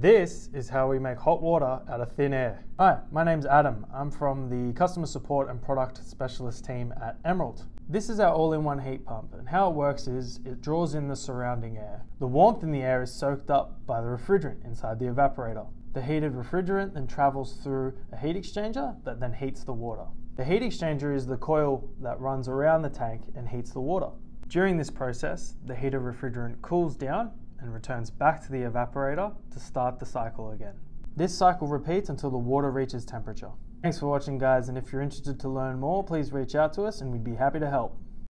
This is how we make hot water out of thin air. Hi, my name's Adam. I'm from the customer support and product specialist team at Emerald. This is our all-in-one heat pump and how it works is it draws in the surrounding air. The warmth in the air is soaked up by the refrigerant inside the evaporator. The heated refrigerant then travels through a heat exchanger that then heats the water. The heat exchanger is the coil that runs around the tank and heats the water. During this process, the heated refrigerant cools down and returns back to the evaporator to start the cycle again. This cycle repeats until the water reaches temperature. Thanks for watching guys and if you're interested to learn more please reach out to us and we'd be happy to help.